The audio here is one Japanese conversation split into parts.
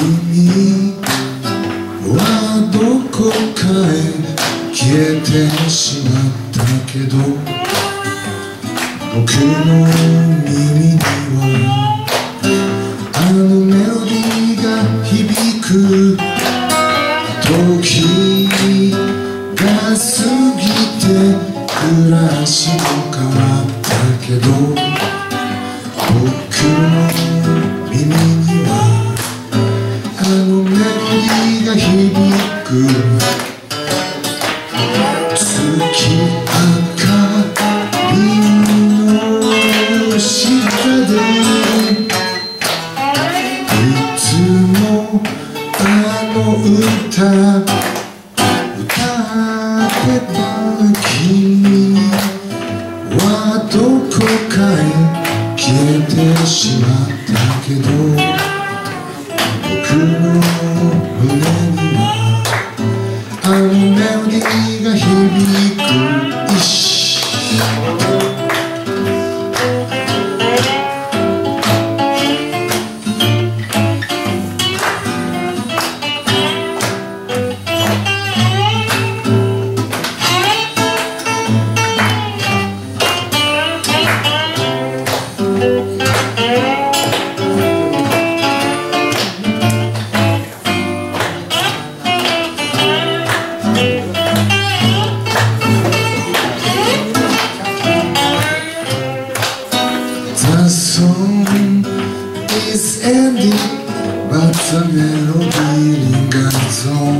君はどこかへ消えてしまったけど僕の耳にはあのメロディーが響く時が過ぎて暮らしも変わったけどのメロディーが響く月明かりの下でいつもあの歌歌ってた君はどこかへ消えてしまったけど僕 song is ending but the melody lingers on.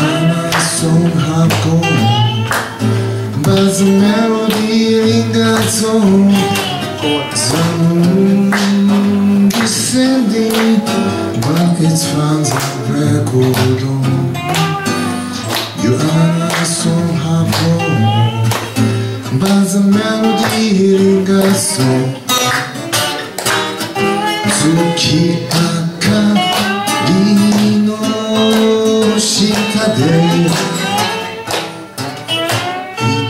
Are my song have gone but the melody lingers on. The moon is ending but it's found the record on. You are my song have gone but the melody in a song 月明かりの下でい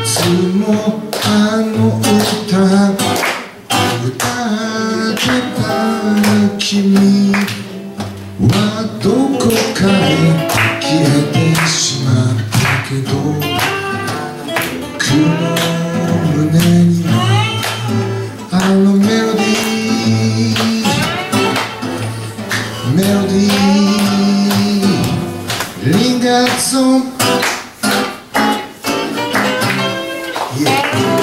つもあの歌歌ってた君はどこかへ Zoom. Yeah.